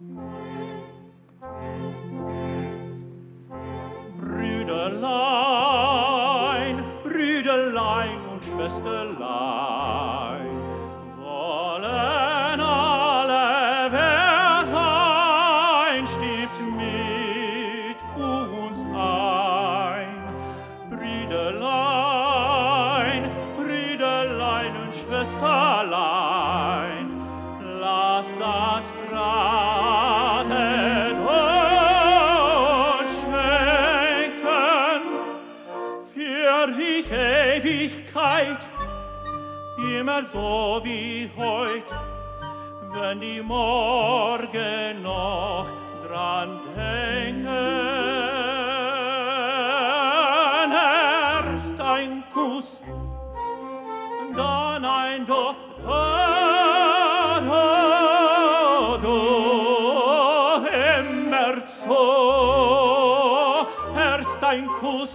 Brüderlein, Brüderlein und Schwesterlein, wollen alle wer sein, stirbt mit uns ein. Brüderlein, Brüderlein und Schwesterlein, lass das Traten ewig Ewigkeit, immer so wie heut, wenn die Morgen noch dran denken. Erst ein Kuss, dann ein Do, Do, Do, Do, so. Erst Kuss,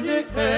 benedict